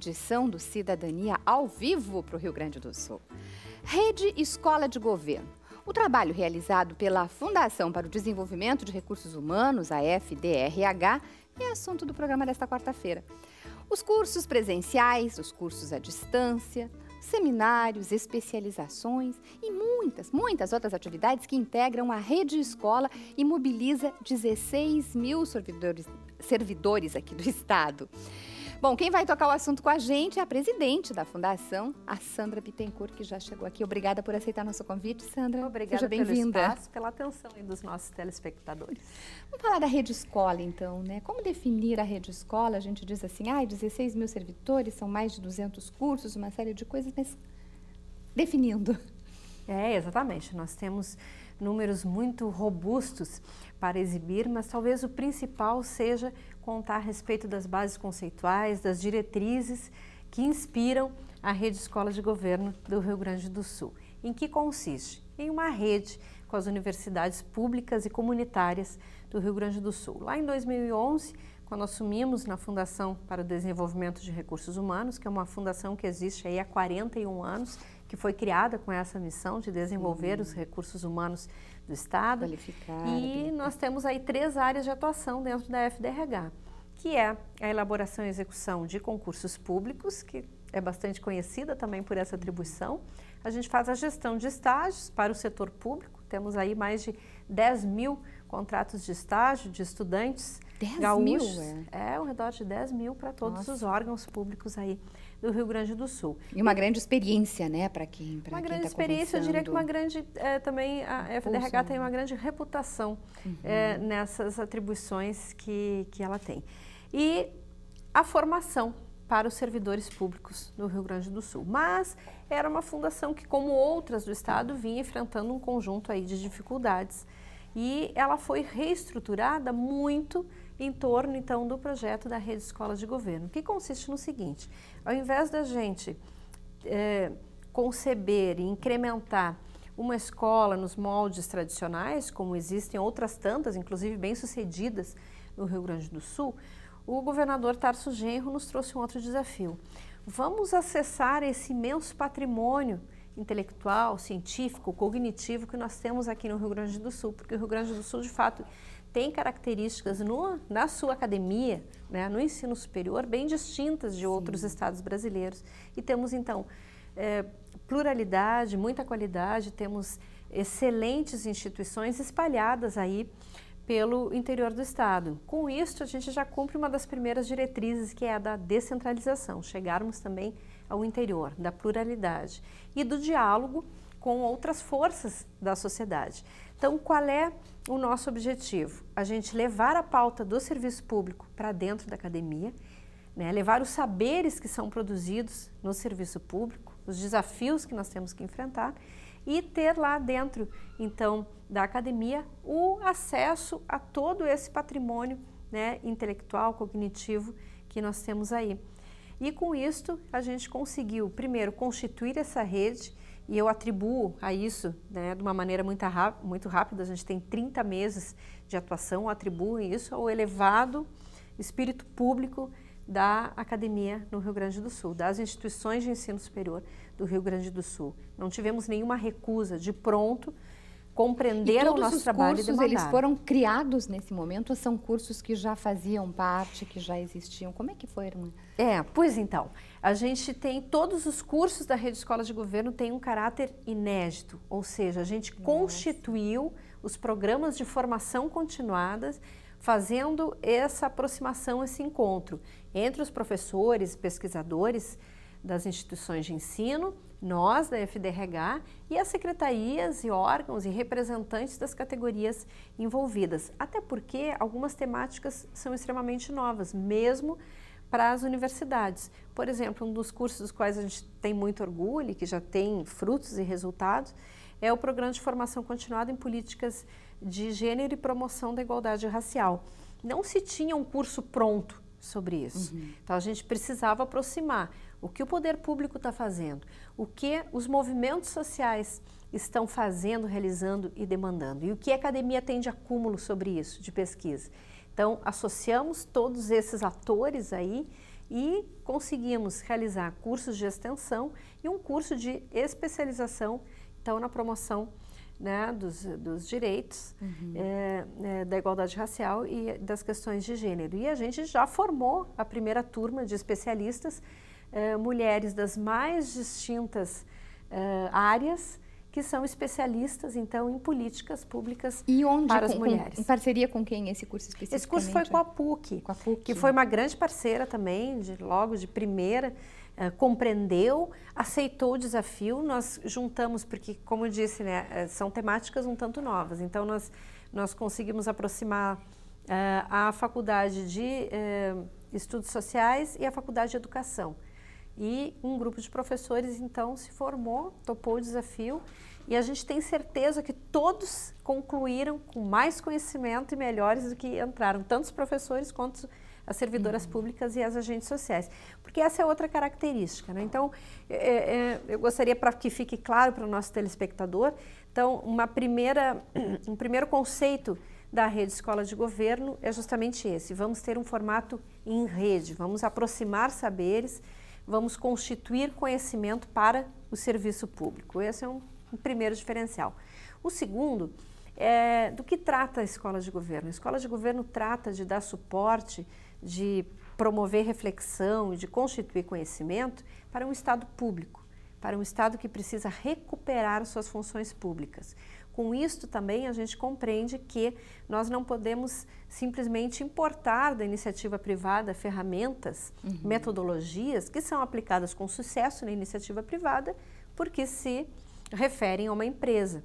edição do Cidadania ao vivo para o Rio Grande do Sul. Rede Escola de Governo. O trabalho realizado pela Fundação para o Desenvolvimento de Recursos Humanos, a FDRH, é assunto do programa desta quarta-feira. Os cursos presenciais, os cursos à distância, seminários, especializações e muitas, muitas outras atividades que integram a rede escola e mobiliza 16 mil servidores, servidores aqui do Estado. Bom, quem vai tocar o assunto com a gente é a presidente da Fundação, a Sandra Bittencourt, que já chegou aqui. Obrigada por aceitar nosso convite, Sandra. Obrigada Seja bem-vinda. pelo espaço, pela atenção dos nossos telespectadores. Vamos falar da rede escola, então, né? Como definir a rede escola? A gente diz assim, ah, 16 mil servidores, são mais de 200 cursos, uma série de coisas, mas definindo. É, exatamente. Nós temos números muito robustos para exibir, mas talvez o principal seja contar a respeito das bases conceituais, das diretrizes que inspiram a rede escola de governo do Rio Grande do Sul. Em que consiste? Em uma rede com as universidades públicas e comunitárias do Rio Grande do Sul. Lá em 2011, quando assumimos na Fundação para o Desenvolvimento de Recursos Humanos, que é uma fundação que existe aí há 41 anos, que foi criada com essa missão de desenvolver Sim. os recursos humanos do Estado. Qualificar. E nós temos aí três áreas de atuação dentro da FDRH, que é a elaboração e execução de concursos públicos, que é bastante conhecida também por essa atribuição. A gente faz a gestão de estágios para o setor público, temos aí mais de 10 mil contratos de estágio de estudantes 10 gaúchos. Mil, é? é, ao redor de 10 mil para todos Nossa. os órgãos públicos aí do Rio Grande do Sul. E uma grande experiência, né, para quem Uma quem grande tá experiência, eu diria que uma grande, é, também a FDRH tem uma grande reputação Uhum. é, nessas atribuições que, que ela tem. E a formação para os servidores públicos no Rio Grande do Sul. Mas era uma fundação que, como outras do Estado, vinha enfrentando um conjunto aí de dificuldades. E ela foi reestruturada muito em torno, então, do projeto da Rede Escola de Governo, que consiste no seguinte, ao invés da gente é, conceber e incrementar uma escola nos moldes tradicionais, como existem outras tantas, inclusive bem-sucedidas no Rio Grande do Sul, o governador Tarso Genro nos trouxe um outro desafio. Vamos acessar esse imenso patrimônio intelectual, científico, cognitivo que nós temos aqui no Rio Grande do Sul, porque o Rio Grande do Sul, de fato, tem características no, na sua academia, né, no ensino superior, bem distintas de outros estados brasileiros. E temos, então, é, pluralidade, muita qualidade, temos excelentes instituições espalhadas aí pelo interior do estado. Com isso, a gente já cumpre uma das primeiras diretrizes, que é a da descentralização, chegarmos também ao interior, da pluralidade e do diálogo com outras forças da sociedade. Então, qual é o nosso objetivo? A gente levar a pauta do serviço público para dentro da academia, né? levar os saberes que são produzidos no serviço público, os desafios que nós temos que enfrentar e ter lá dentro, então, da academia o acesso a todo esse patrimônio né, intelectual, cognitivo que nós temos aí. E com isto, a gente conseguiu, primeiro, constituir essa rede, e eu atribuo a isso né, de uma maneira muito, muito rápida, a gente tem 30 meses de atuação, atribuo isso ao elevado espírito público da academia no Rio Grande do Sul, das instituições de ensino superior do Rio Grande do Sul. Não tivemos nenhuma recusa de pronto compreenderam o nosso os trabalho cursos, e demandaram. eles foram criados nesse momento ou são cursos que já faziam parte, que já existiam? Como é que foram? É, pois então, a gente tem todos os cursos da Rede Escola de Governo têm um caráter inédito, ou seja, a gente Nossa. constituiu os programas de formação continuadas fazendo essa aproximação, esse encontro entre os professores, pesquisadores das instituições de ensino, nós da FDRH e as secretarias e órgãos e representantes das categorias envolvidas. Até porque algumas temáticas são extremamente novas, mesmo para as universidades. Por exemplo, um dos cursos dos quais a gente tem muito orgulho e que já tem frutos e resultados é o Programa de Formação Continuada em Políticas de Gênero e Promoção da Igualdade Racial. Não se tinha um curso pronto sobre isso. Uhum. Então a gente precisava aproximar o que o poder público está fazendo, o que os movimentos sociais estão fazendo, realizando e demandando, e o que a academia tem de acúmulo sobre isso, de pesquisa. Então, associamos todos esses atores aí e conseguimos realizar cursos de extensão e um curso de especialização, então, na promoção né, dos, dos, direitos uhum. é, é, da igualdade racial e das questões de gênero. E a gente já formou a primeira turma de especialistas, é, mulheres das mais distintas é, áreas, que são especialistas, então, em políticas públicas onde, para as com, mulheres. Com, em parceria com quem esse curso específico? Esse curso foi com a PUC, com a PUC, que foi uma grande parceira também, de, logo de primeira, uh, compreendeu, aceitou o desafio. Nós juntamos, porque, como eu disse, né, eh, são temáticas um tanto novas, então nós, nós conseguimos aproximar uh, a Faculdade de uh, Estudos Sociais e a Faculdade de Educação. E um grupo de professores, então, se formou, topou o desafio e a gente tem certeza que todos concluíram com mais conhecimento e melhores do que entraram, tanto os professores quanto as servidoras uhum. públicas e as agentes sociais. Porque essa é outra característica. Né? Então, é, é, eu gostaria para que fique claro para o nosso telespectador, então, uma primeira, um primeiro conceito da rede escola de governo é justamente esse. Vamos ter um formato em rede, vamos aproximar saberes, vamos constituir conhecimento para o serviço público. Esse é um um primeiro diferencial. O segundo é do que trata a escola de governo. A escola de governo trata de dar suporte, de promover reflexão e de constituir conhecimento para um Estado público, para um Estado que precisa recuperar suas funções públicas. Com isto também a gente compreende que nós não podemos simplesmente importar da iniciativa privada ferramentas, uhum. metodologias que são aplicadas com sucesso na iniciativa privada, porque se referem a uma empresa,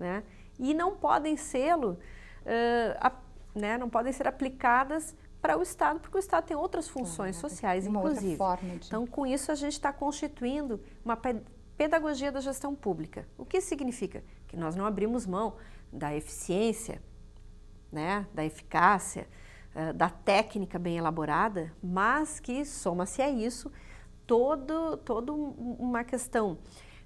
né? E não podem sê-lo, uh, né? Não podem ser aplicadas para o Estado, porque o Estado tem outras funções sociais, inclusive. Então, com isso, a gente está constituindo uma pedagogia da gestão pública. O que significa? Que nós não abrimos mão da eficiência, né? da eficácia, uh, da técnica bem elaborada, mas que soma-se a isso todo, todo uma questão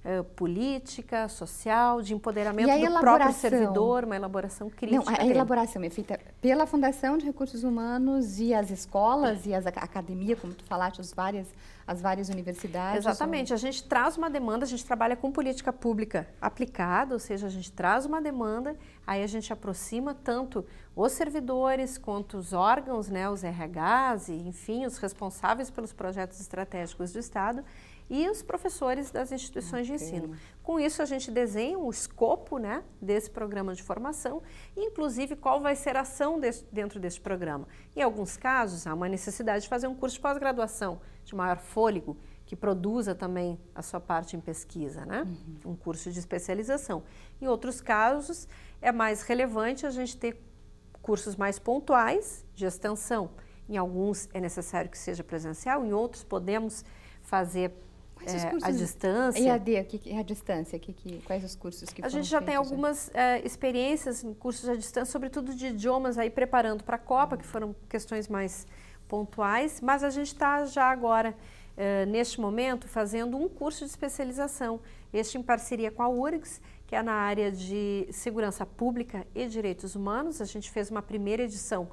uh, política, social, de empoderamento do próprio servidor, uma elaboração crítica. Não, a, a elaboração é feita pela Fundação de Recursos Humanos e as escolas e as, a academia, como tu falaste, as várias, as várias universidades. Exatamente. Ou... A gente traz uma demanda, a gente trabalha com política pública aplicada, ou seja, a gente traz uma demanda, aí a gente aproxima tanto os servidores quanto os órgãos, né, os RHs e, enfim, os responsáveis pelos projetos estratégicos do Estado e os professores das instituições okay. de ensino. Com isso, a gente desenha o escopo né, desse programa de formação, inclusive qual vai ser a ação desse, dentro desse programa. Em alguns casos, há uma necessidade de fazer um curso de pós-graduação de maior fôlego, que produza também a sua parte em pesquisa, né? Uhum. um curso de especialização. Em outros casos, é mais relevante a gente ter cursos mais pontuais de extensão. Em alguns é necessário que seja presencial, em outros podemos fazer Quais é, a distância. EAD, que, é a distância? Que, que, quais os cursos que A gente já tem algumas é, experiências em cursos à distância, sobretudo de idiomas, aí preparando para a Copa, que foram questões mais pontuais, mas a gente está já agora, é, neste momento, fazendo um curso de especialização, este em parceria com a URGS, que é na área de segurança pública e direitos humanos. A gente fez uma primeira edição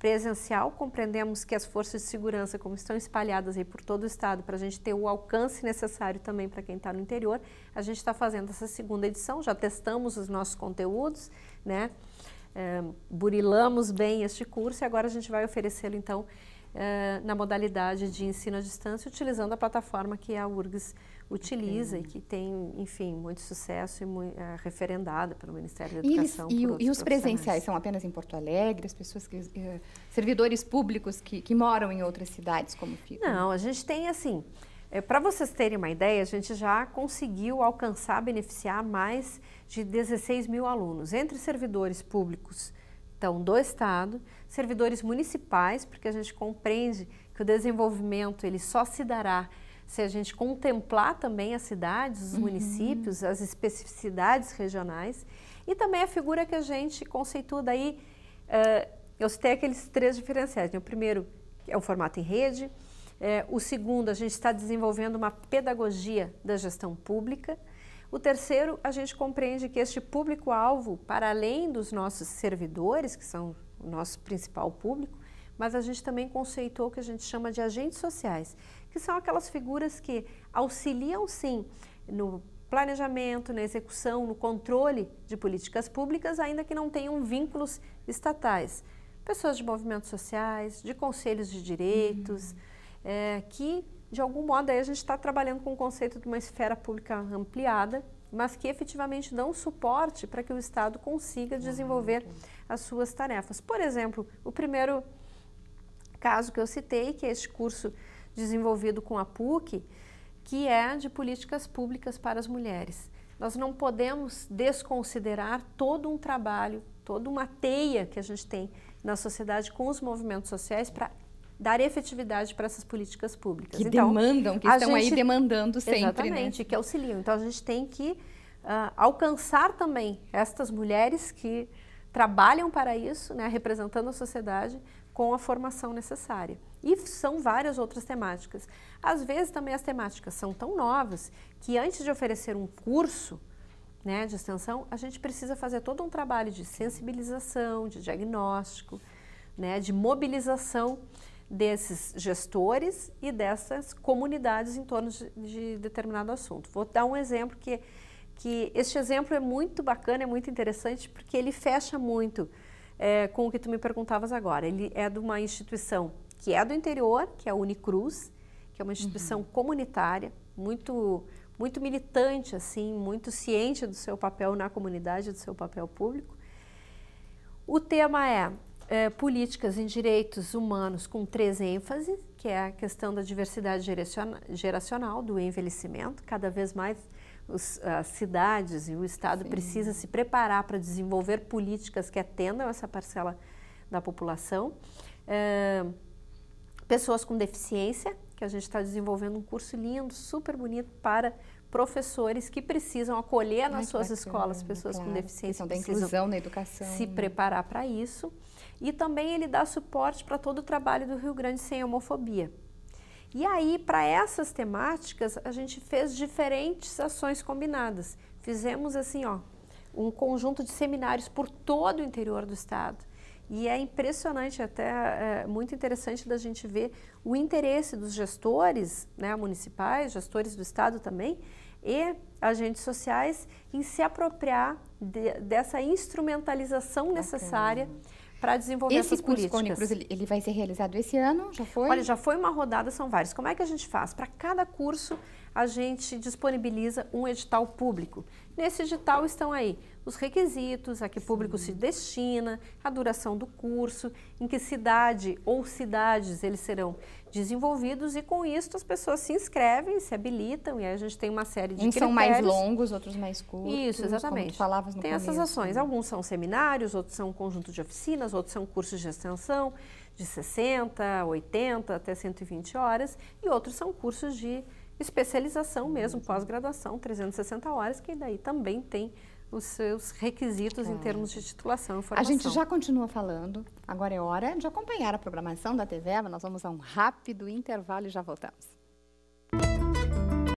presencial, compreendemos que as forças de segurança, como estão espalhadas aí por todo o estado, para a gente ter o alcance necessário também para quem está no interior, a gente está fazendo essa segunda edição, já testamos os nossos conteúdos, né? É, burilamos bem este curso e agora a gente vai oferecê-lo então é, na modalidade de ensino à distância, utilizando a plataforma que a URGS utiliza okay. e que tem, enfim, muito sucesso e muito, é, referendada pelo Ministério da Educação. E, eles, e, e os presenciais são apenas em Porto Alegre, as pessoas que, uh, servidores públicos que, que moram em outras cidades, como ficam? Não, a gente tem assim, é, para vocês terem uma ideia, a gente já conseguiu alcançar, beneficiar mais de 16 mil alunos, entre servidores públicos então, do Estado, servidores municipais, porque a gente compreende que o desenvolvimento ele só se dará se a gente contemplar também as cidades, os uhum. municípios, as especificidades regionais e também a figura que a gente conceitua daí, uh, eu citei aqueles três diferenciais. Né? O primeiro é o formato em rede, é, o segundo, a gente está desenvolvendo uma pedagogia da gestão pública. O terceiro, a gente compreende que este público-alvo, para além dos nossos servidores, que são o nosso principal público, mas a gente também conceitou o que a gente chama de agentes sociais, que são aquelas figuras que auxiliam sim no planejamento, na execução, no controle de políticas públicas, ainda que não tenham vínculos estatais. Pessoas de movimentos sociais, de conselhos de direitos, uhum. é, que de algum modo aí a gente está trabalhando com o conceito de uma esfera pública ampliada, mas que efetivamente dão suporte para que o Estado consiga desenvolver as suas tarefas. Por exemplo, o primeiro caso que eu citei, que é este curso desenvolvido com a PUC, que é de políticas públicas para as mulheres. Nós não podemos desconsiderar todo um trabalho, toda uma teia que a gente tem na sociedade com os movimentos sociais para dar efetividade para essas políticas públicas. Que então, demandam, que estão gente, aí demandando sempre. Né? Exatamente, né? que auxiliam. Então a gente tem que uh, alcançar também estas mulheres que trabalham para isso, né, representando a sociedade, com a formação necessária. E são várias outras temáticas. Às vezes também as temáticas são tão novas que antes de oferecer um curso né, de extensão, a gente precisa fazer todo um trabalho de sensibilização, de diagnóstico, né, de mobilização desses gestores e dessas comunidades em torno de, de determinado assunto. Vou dar um exemplo que, que este exemplo é muito bacana, é muito interessante, porque ele fecha muito é, com o que tu me perguntavas agora. Ele é de uma instituição que é do interior, que é a Unicruz, que é uma instituição uhum. comunitária, muito, muito militante, assim, muito ciente do seu papel na comunidade, do seu papel público. O tema é, é políticas em direitos humanos com três ênfases, que é a questão da diversidade geracional, do envelhecimento, cada vez mais os, as cidades e o Estado Sim. precisa se preparar para desenvolver políticas que atendam essa parcela da população. É, pessoas com deficiência, que a gente está desenvolvendo um curso lindo, super bonito para professores que precisam acolher Ai, nas suas bacana, escolas pessoas claro. com deficiência. da inclusão na educação. Se preparar para isso. E também ele dá suporte para todo o trabalho do Rio Grande sem homofobia. E aí, para essas temáticas, a gente fez diferentes ações combinadas. Fizemos assim, ó, um conjunto de seminários por todo o interior do estado. E é impressionante, até é muito interessante da gente ver o interesse dos gestores né, municipais, gestores do estado também, e agentes sociais em se apropriar de, dessa instrumentalização necessária para desenvolver esse essas curso políticas. Cruz, ele, vai ser realizado esse ano? Já foi? Olha, já foi uma rodada, são vários. Como é que a gente faz? Para cada curso, a gente disponibiliza um edital público. Nesse edital estão aí os requisitos, a que público Sim. se destina, a duração do curso, em que cidade ou cidades eles serão desenvolvidos e com isso as pessoas se inscrevem, se habilitam e aí a gente tem uma série de Uns critérios. são mais longos, outros mais curtos. Isso, exatamente. falavas no tem começo. essas ações. Alguns são seminários, outros são um conjunto de oficinas, outros são cursos de extensão de 60, 80 até 120 horas e outros são cursos de especialização mesmo, pós-graduação, 360 horas, que daí também tem os seus requisitos claro. em termos de titulação e formação. A gente já continua falando, agora é hora de acompanhar a programação da TV, nós vamos a um rápido intervalo e já voltamos.